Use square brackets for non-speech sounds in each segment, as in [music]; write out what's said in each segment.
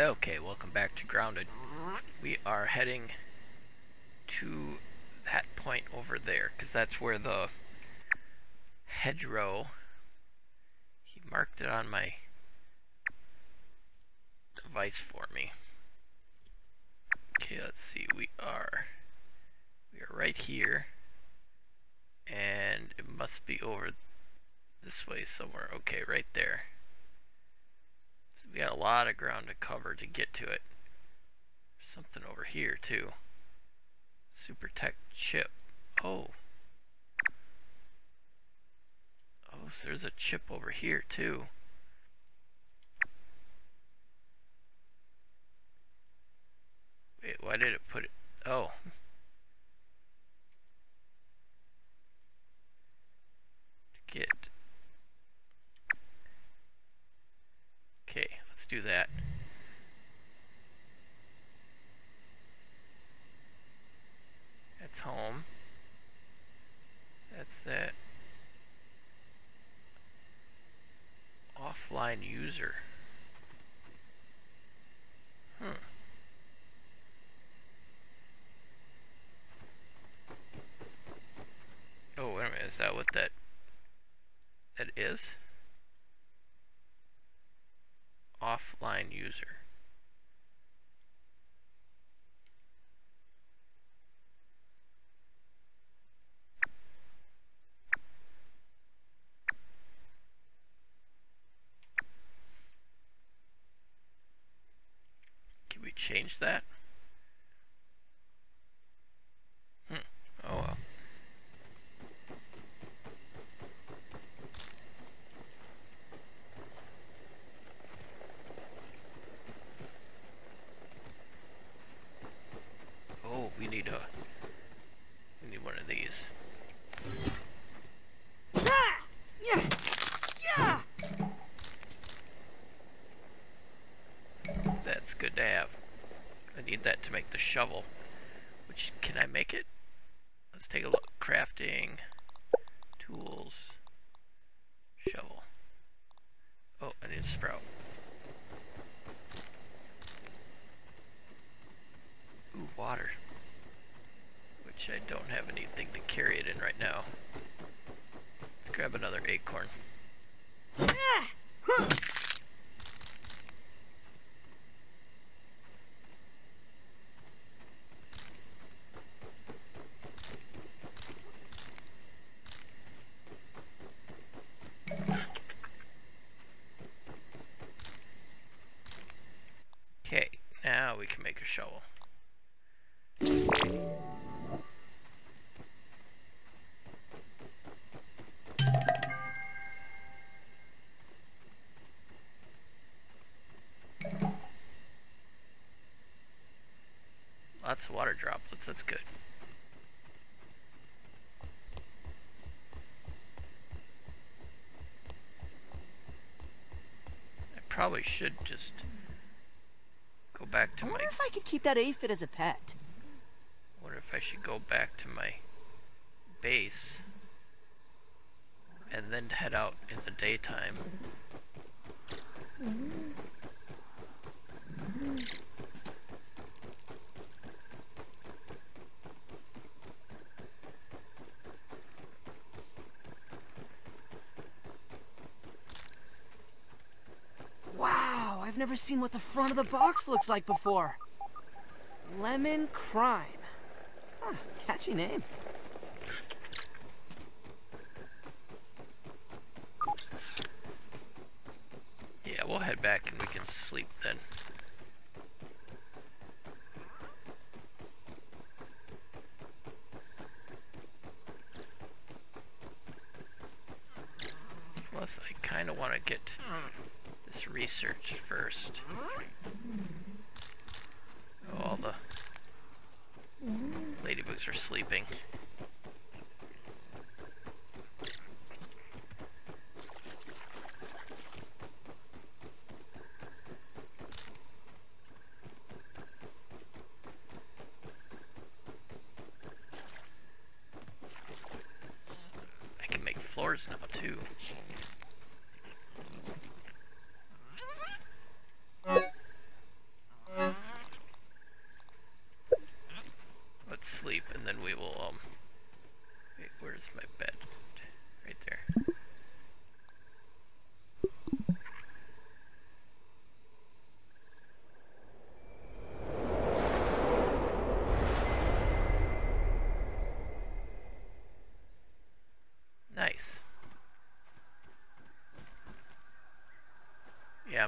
Okay, welcome back to Grounded. We are heading to that point over there, because that's where the hedgerow, he marked it on my device for me. Okay, let's see, we are, we are right here, and it must be over this way somewhere. Okay, right there. We got a lot of ground to cover to get to it. something over here too. Super Tech chip. Oh. Oh, so there's a chip over here too. Wait, why did it put it? Oh. [laughs] Get Okay, let's do that. That's home. That's that. Offline user. Hmm. Oh, wait a minute, is that what that, that is? User. Can we change that? Hmm. Oh well. Oh, we need a we need one of these. Yeah. Yeah. That's good to have. I need that to make the shovel. Which can I make it? Let's take a look. Crafting tools shovel. Oh, I need a sprout. Ooh, water. Which I don't have anything to carry it in right now. Let's grab another acorn. Ah. Huh. Okay, now we can make a shovel. Lots of water droplets, that's good. I probably should just back to I my wonder if I could keep that aphid as a pet. I wonder if I should go back to my base and then head out in the daytime. Wow, I've never seen what the front of the box looks like before. Lemon Crime. Huh, catchy name. Yeah, we'll head back and we can sleep then. Plus, I kind of want to get hmm. This researched first. Oh, all the ladybugs are sleeping. I can make floors now too.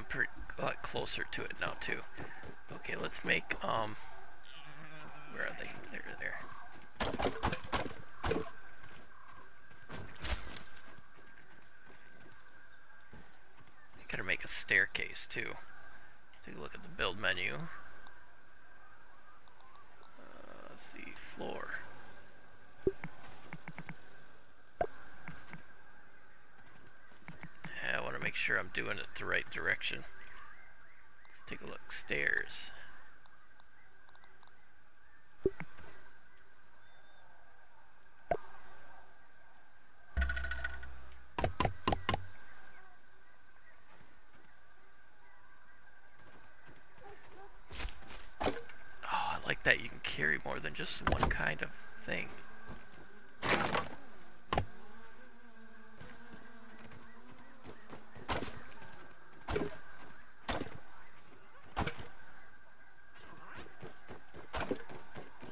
I'm pretty a lot closer to it now too. Okay, let's make um. Where are they? They're there. Gotta make a staircase too. Take a look at the build menu. Uh, let's see, floor. Yeah, I want to make sure I'm doing it the right direction. Take a look. Stairs. Oh, I like that you can carry more than just one kind of thing.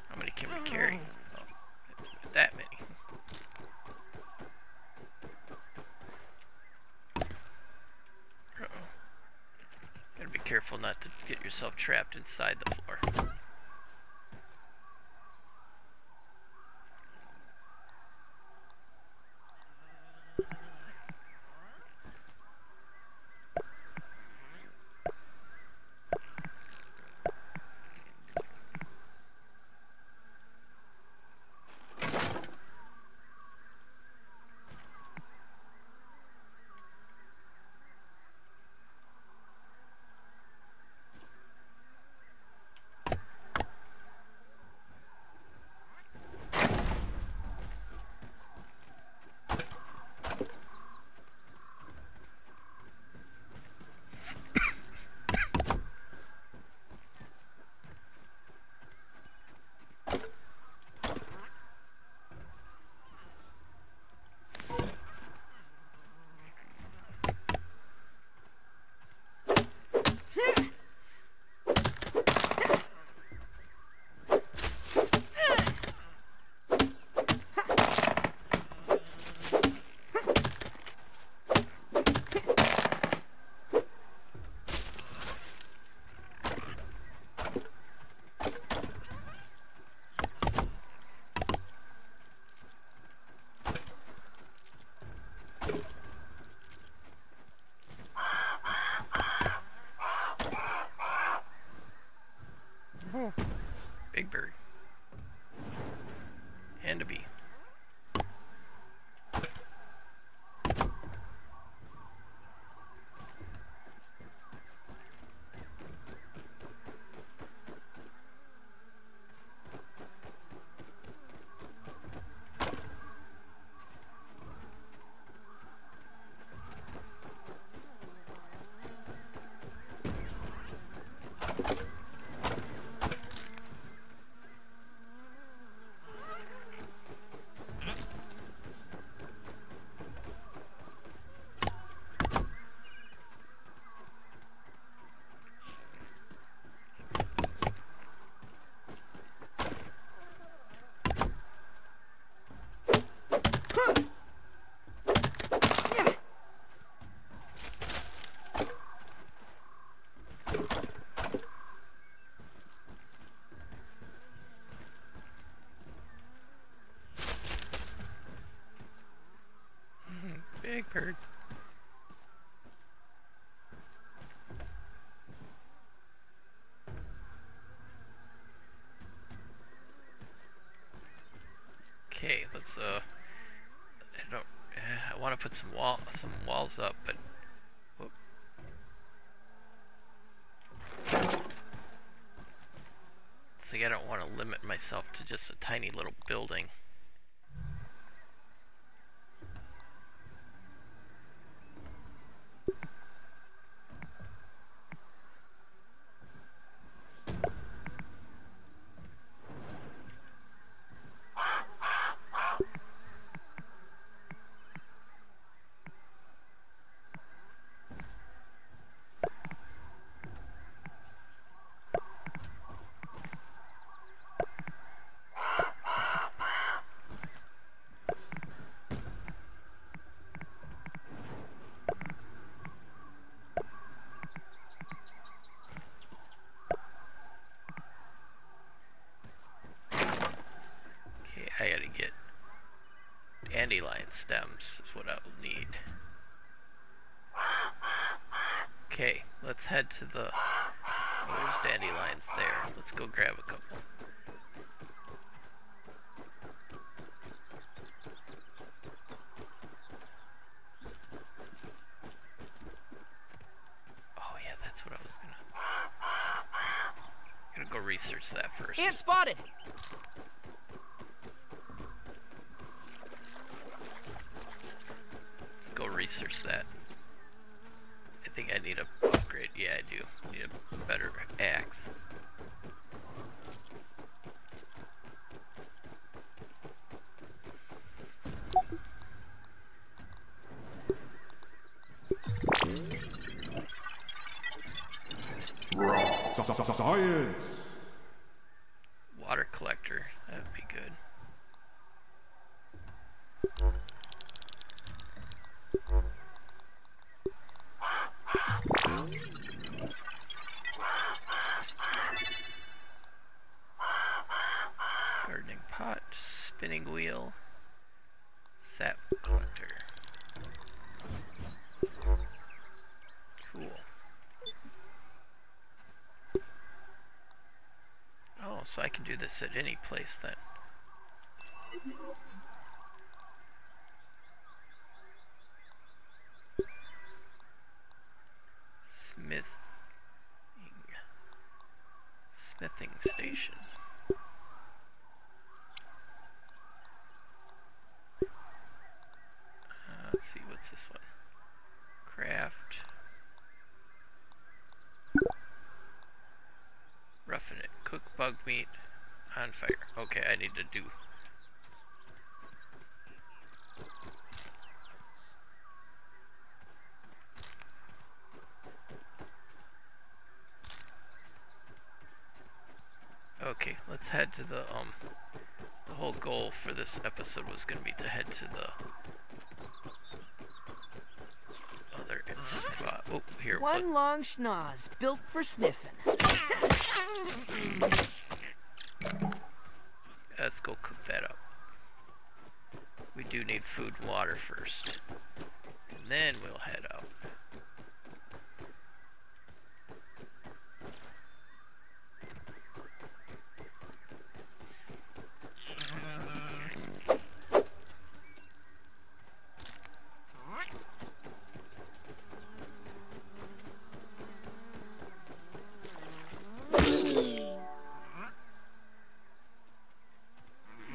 How many can we carry? Oh, that many. Uh oh Gotta be careful not to yourself trapped inside the floor. Okay, let's uh I don't uh, I want to put some wall some walls up, but I don't want to limit myself to just a tiny little building. Stems is what I'll need. Okay, let's head to the... Oh, there's dandelions there. Let's go grab a couple. Oh yeah, that's what I was gonna... Gonna go research that first. Ant spotted! Spinning wheel, sap collector. Cool. Oh, so I can do this at any place then. Smithing. Smithing station. Uh, let's see, what's this one? Craft. Roughing it. Cook bug meat on fire. Okay, I need to do. Okay, let's head to the um the whole goal for this episode was going to be to head to the other spot. Oh, here. One long schnoz, built for sniffing. Let's go cook that up. We do need food and water first. And then we'll head out.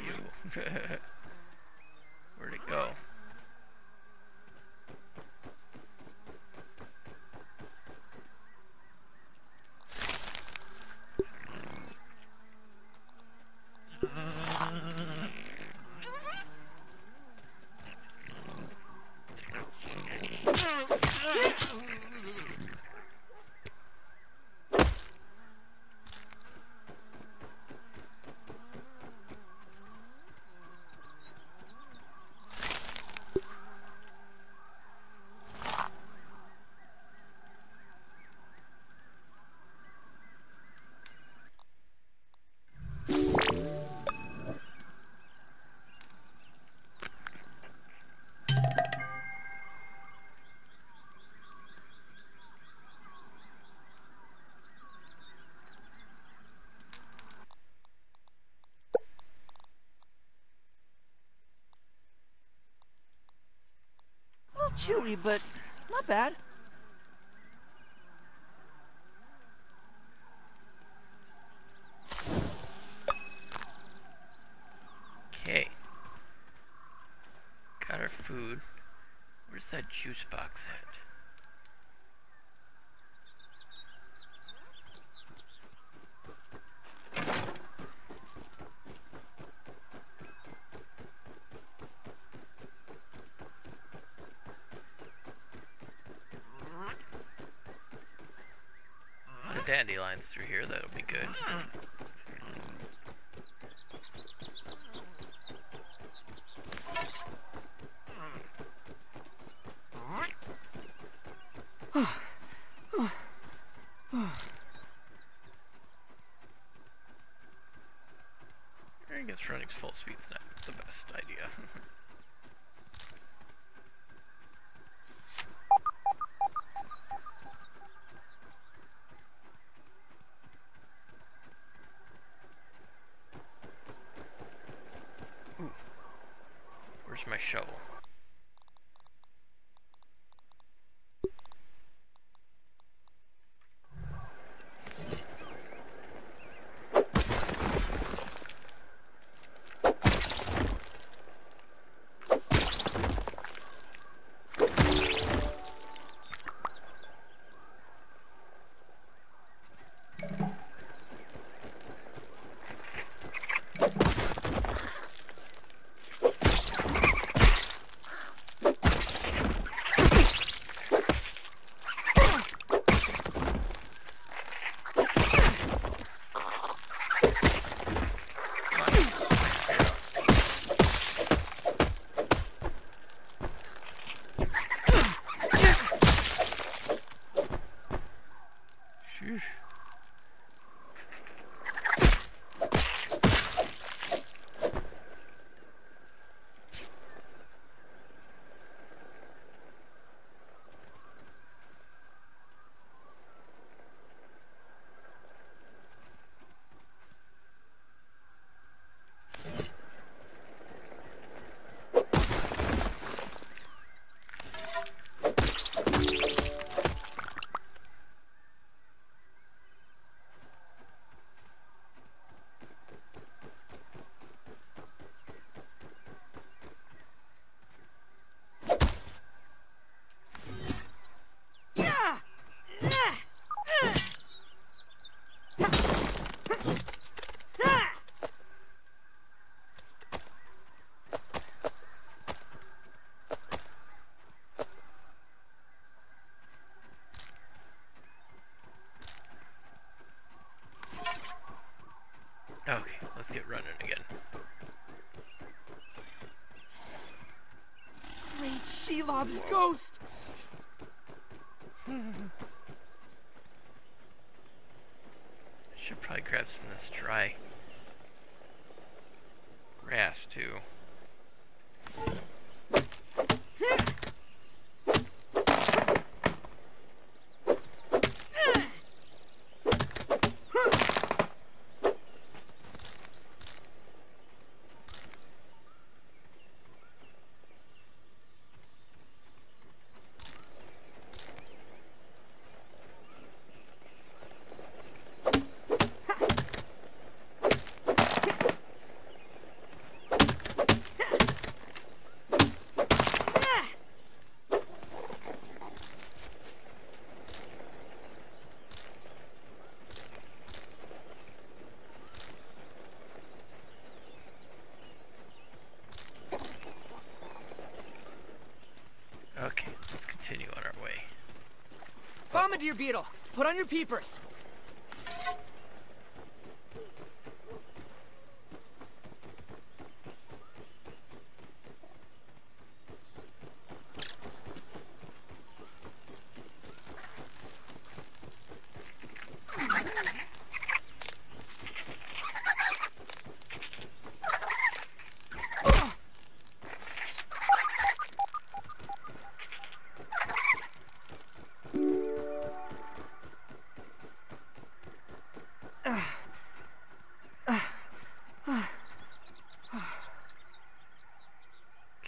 You. Where'd it go? A little chewy, but not bad. Okay. Got our food. Where's that juice box at? A lot of dandelions through here, that'll be good. I guess running full speed's not the best idea. [laughs] ghost! Should probably grab some of this dry grass too. Okay, let's continue on our way. Bombardier Beetle, put on your peepers.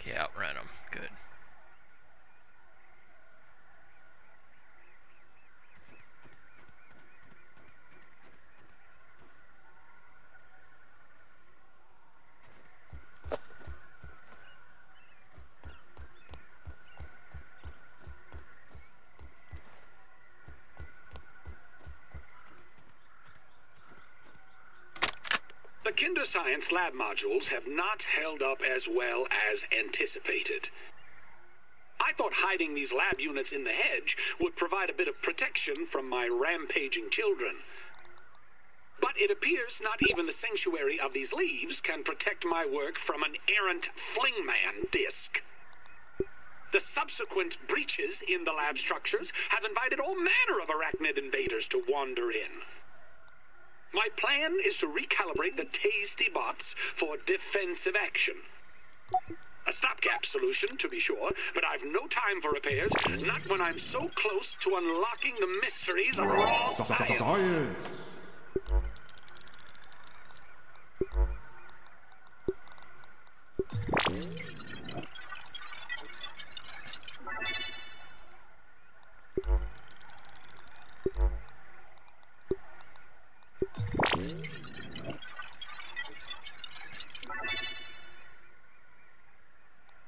Okay, outran them. Good. The Kinder Science lab modules have not held up as well as anticipated. I thought hiding these lab units in the hedge would provide a bit of protection from my rampaging children. But it appears not even the sanctuary of these leaves can protect my work from an errant flingman disc. The subsequent breaches in the lab structures have invited all manner of arachnid invaders to wander in. My plan is to recalibrate the tasty bots for defensive action. A stopgap solution, to be sure, but I've no time for repairs, not when I'm so close to unlocking the mysteries of raw science. Science.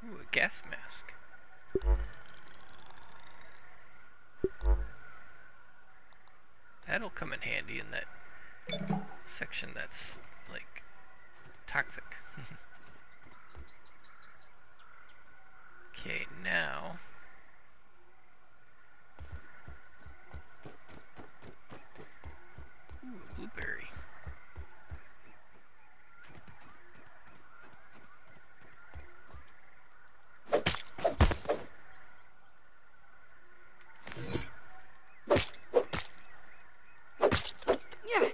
Ooh, a gas mask. That'll come in handy in that section that's like toxic. okay, now Ooh, a blueberry. Yeah.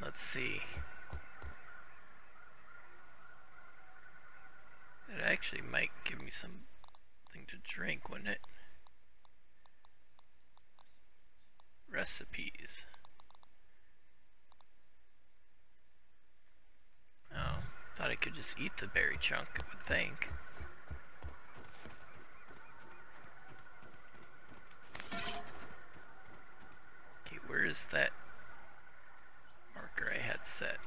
Let's see. It actually might give me something to drink, wouldn't it? Recipes. Oh, thought I could just eat the berry chunk, I would think. Okay, where is that marker I had set?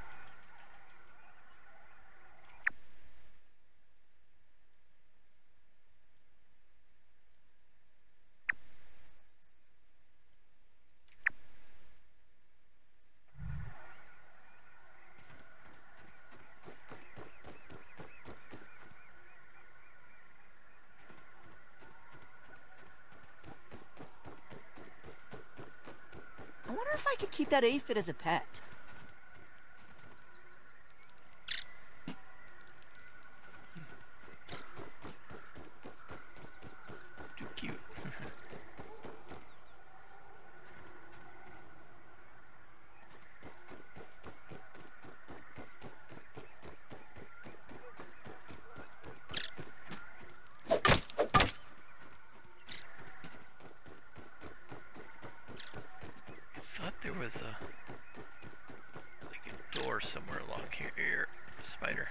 that aphid as a pet. block here, spider.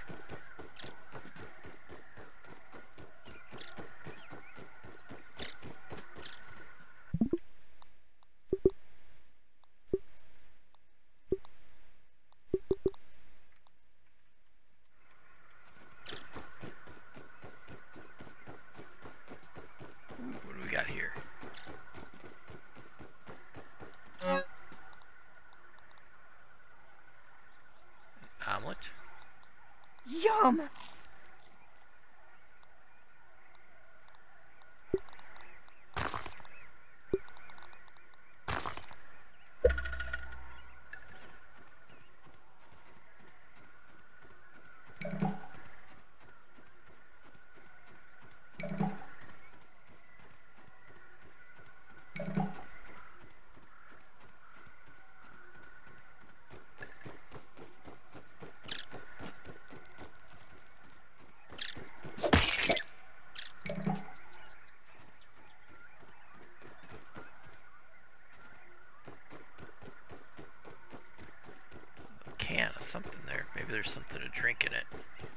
There's something to drink in it.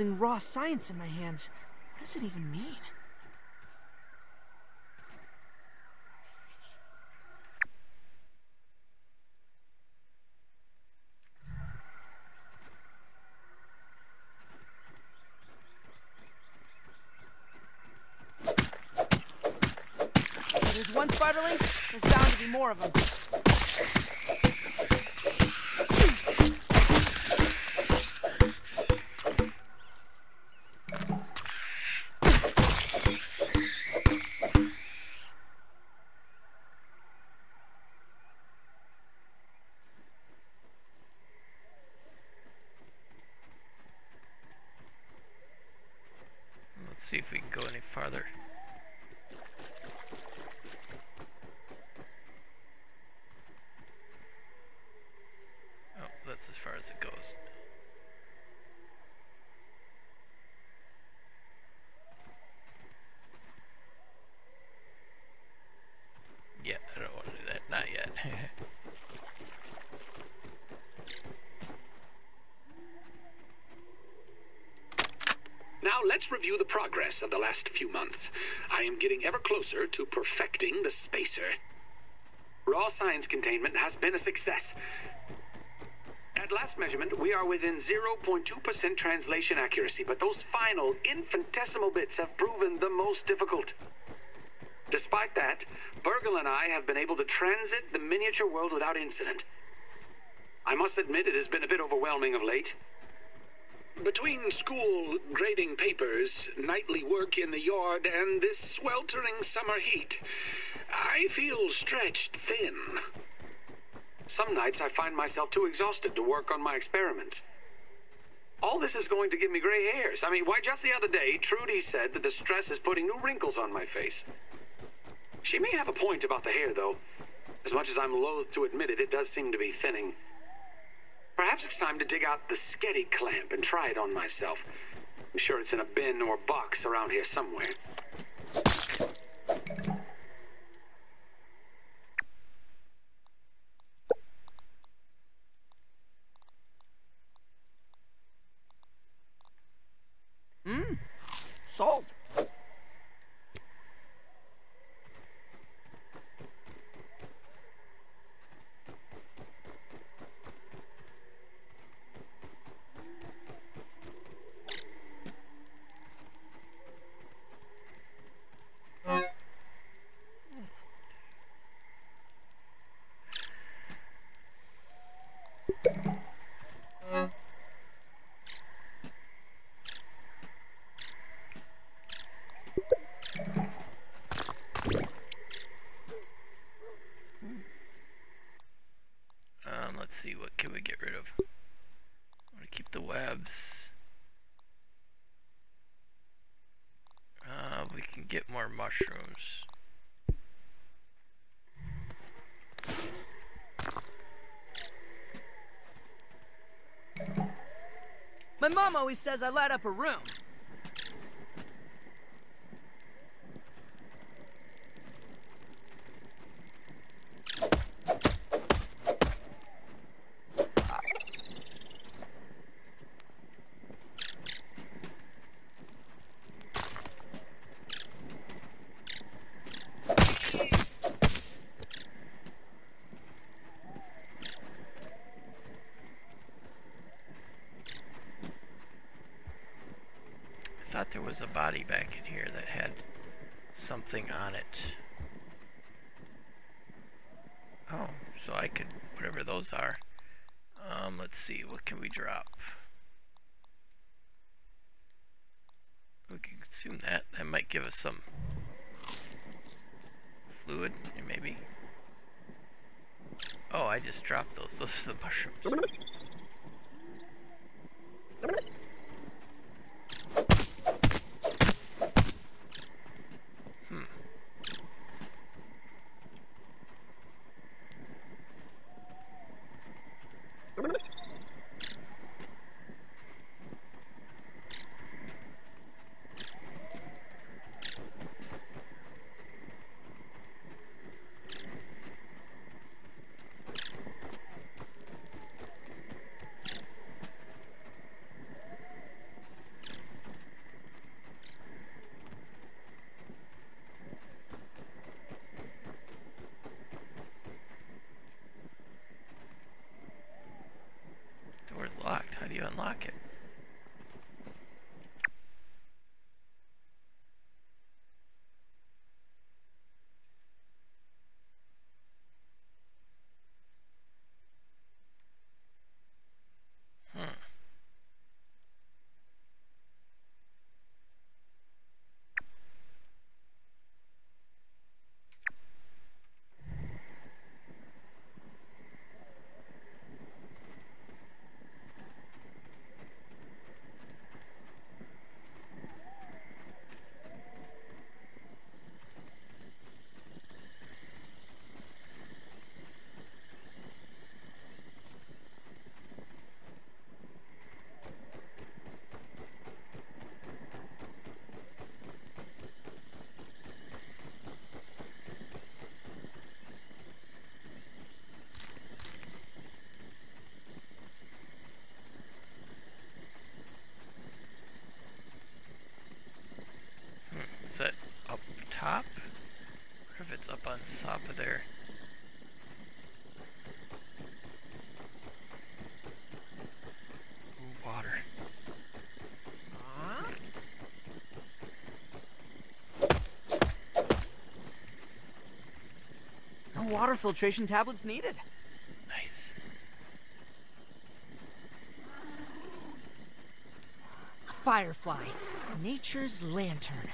Holding raw science in my hands. What does it even mean? There's one spiderling. There's bound to be more of them. Let's see if we can go any farther. Oh, that's as far as it goes. Yeah, I don't want to do that. Not yet. Now let's review the progress of the last few months. I am getting ever closer to perfecting the spacer. Raw science containment has been a success. At last measurement, we are within 0.2% translation accuracy, but those final infinitesimal bits have proven the most difficult. Despite that, BURG.L and I have been able to transit the miniature world without incident. I must admit it has been a bit overwhelming of late. Between school, grading papers, nightly work in the yard, and this sweltering summer heat, I feel stretched thin. Some nights I find myself too exhausted to work on my experiments. All this is going to give me gray hairs. I mean, why, just the other day, Trudy said that the stress is putting new wrinkles on my face. She may have a point about the hair, though. As much as I'm loath to admit it, it does seem to be thinning. Perhaps it's time to dig out the Sketty clamp and try it on myself. I'm sure it's in a bin or box around here somewhere. Salt. Um, let's see, what can we get rid of? I want to keep the webs. Uh, we can get more mushrooms. My mom always says I light up a room. I thought there was a body back in here that had something on it. Oh, so I could, whatever those are. Um, let's see, what can we drop? We can consume that. That might give us some fluid, maybe. Oh, Oh, I just dropped those. [laughs] Those are the mushrooms. Up on top of there? Ooh, water. No water filtration tablets needed. Nice. Firefly, nature's lantern.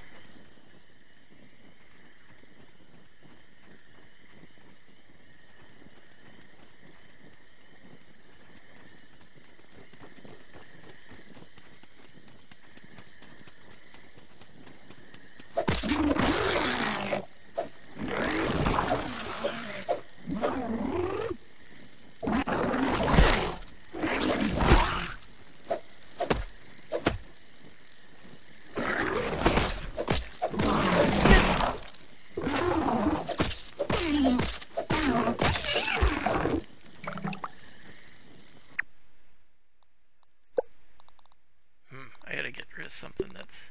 Hmm. I gotta get rid of something that's.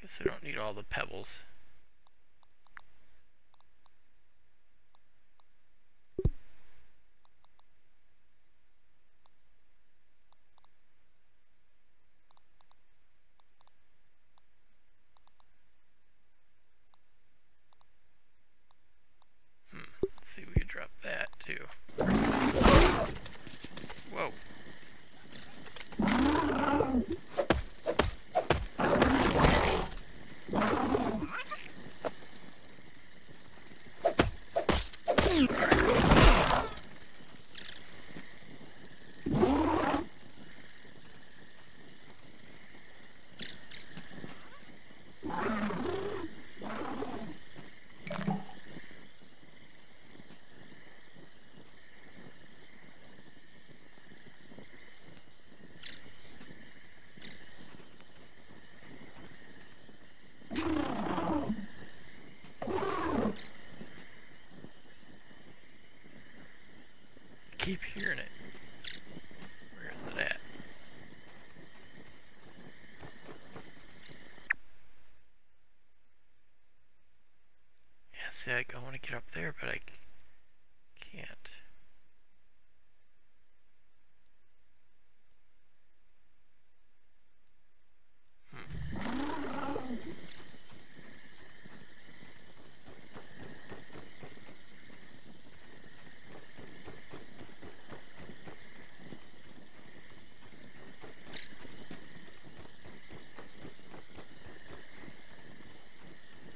Guess I don't need all the pebbles. Hmm. Let's see, we could drop that too. Whoa. keep hearing it. Where is it at? Yeah, see, I, I want to get up there, but I can't. Hmm.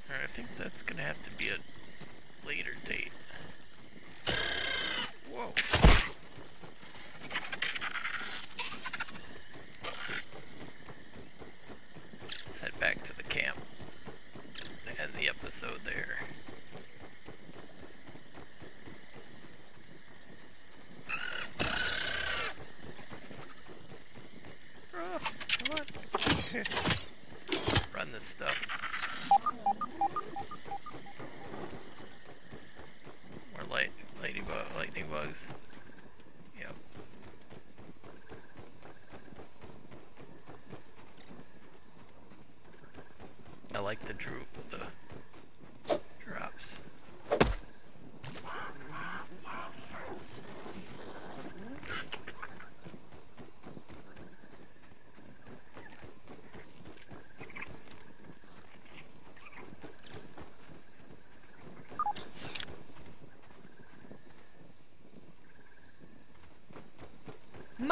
Alright, I think that's gonna have to be a later date. Whoa. Let's head back to the camp and end the episode there. Ah, come on. [laughs] Run this stuff.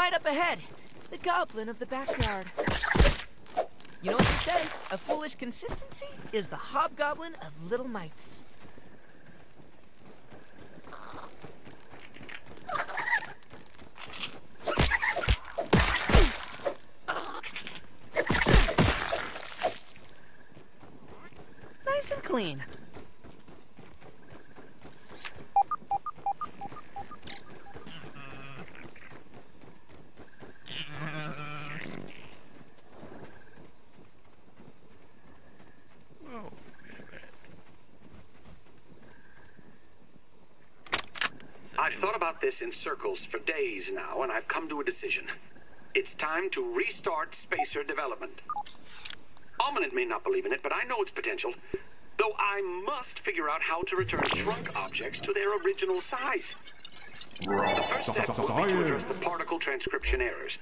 Might up ahead. The goblin of the backyard. You know what they say? A foolish consistency is the hobgoblin of little mites. Nice and clean. Whoa, wait a minute. This is a I've new- thought about this in circles for days now, and I've come to a decision. It's time to restart spacer development. Ominent may not believe in it, but I know its potential. Though I must figure out how to return shrunk objects to their original size. The first step would be to uh, address the particle transcription errors.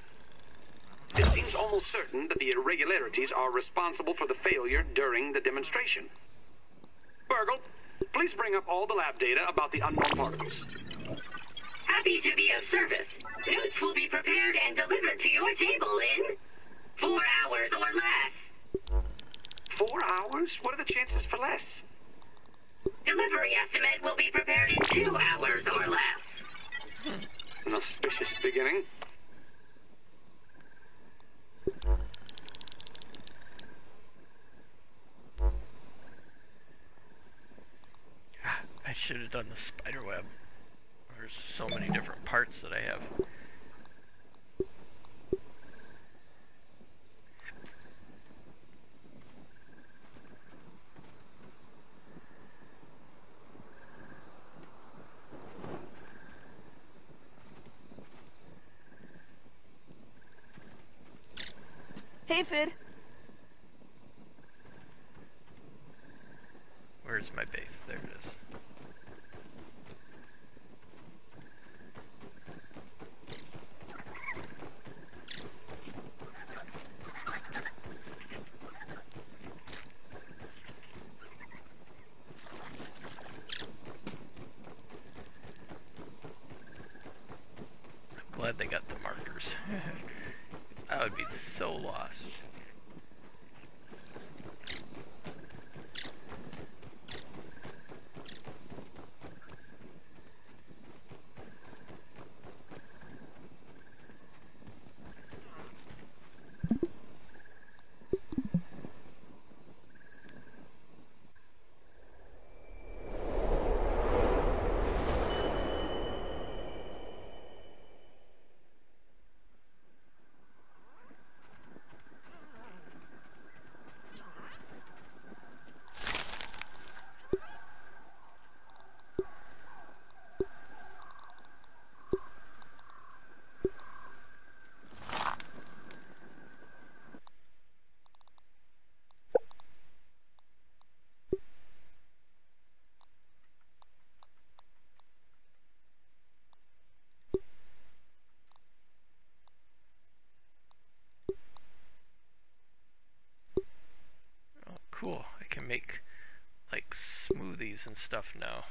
It seems almost certain that the irregularities are responsible for the failure during the demonstration. BURG.L, please bring up all the lab data about the unknown particles. Happy to be of service. Notes will be prepared and delivered to your table in four hours or less. Four hours? What are the chances for less? Delivery estimate will be prepared in two hours or less. An auspicious beginning. Ah, I should have done the spider web. There's so many different parts that I have. Hey, Fid. Where's my base? There it is. I'm glad they got the markers. I would be so lost. Oh, cool. I can make like smoothies and stuff No.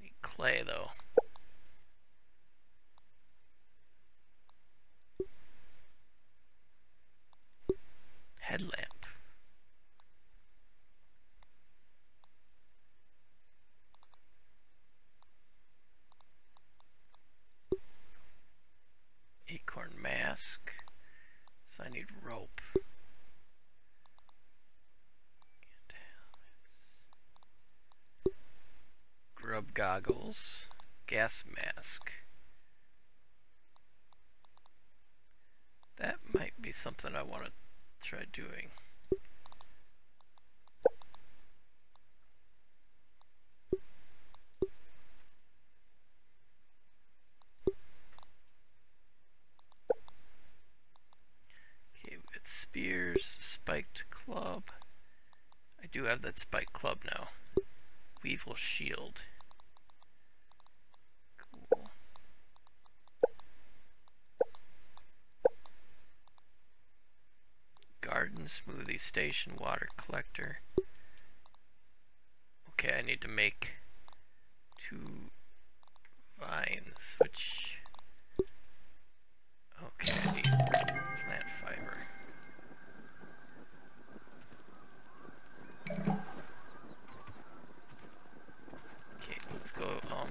Need clay though. Headlamp. Acorn mask. So I need rope. And helmets. Grub goggles. Gas mask. That might be something I want to try doing. That spike club now. Weevil shield. Cool. Garden smoothie station water collector. Okay, I need to make two vines, which okay, I need plant fiber. Okay, let's go um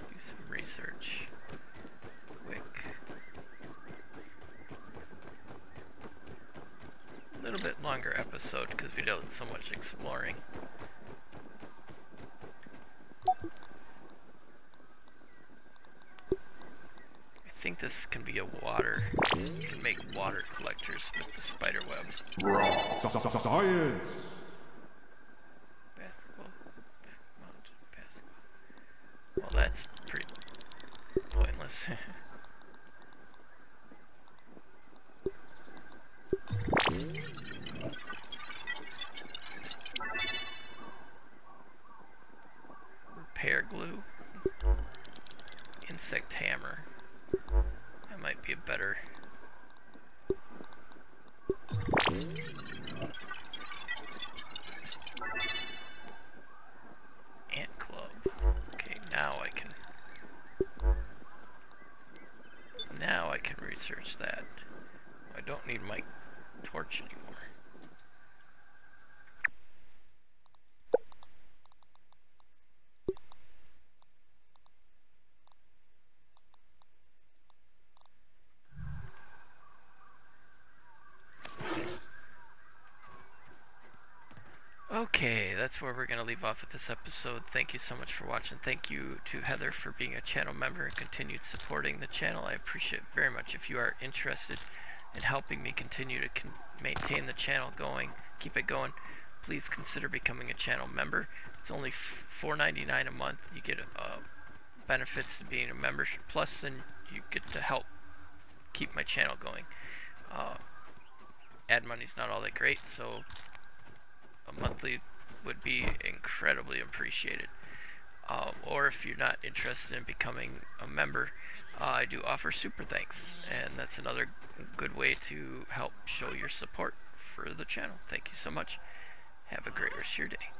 do some research quick. A little bit longer episode because we did so much exploring. I think this can be a water. You can make water collectors with the spider web. Science. Basketball. Mount basketball. Well, that's pretty pointless. Repair glue. Insect hammer. That might be a better. Ant club. Okay, now I can. Now I can research that. I don't need my torch anymore. Okay, that's where we're going to leave off with this episode. Thank you so much for watching. Thank you to Heather for being a channel member and continued supporting the channel. I appreciate it very much. If you are interested in helping me continue to con maintain the channel going, keep it going, please consider becoming a channel member. It's only $4.99 a month. You get uh, benefits to being a member. Plus, then you get to help keep my channel going. Uh, ad money's not all that great, so a monthly would be incredibly appreciated. Uh, or if you're not interested in becoming a member, uh, I do offer super thanks, and that's another good way to help show your support for the channel. Thank you so much. Have a great rest of your day.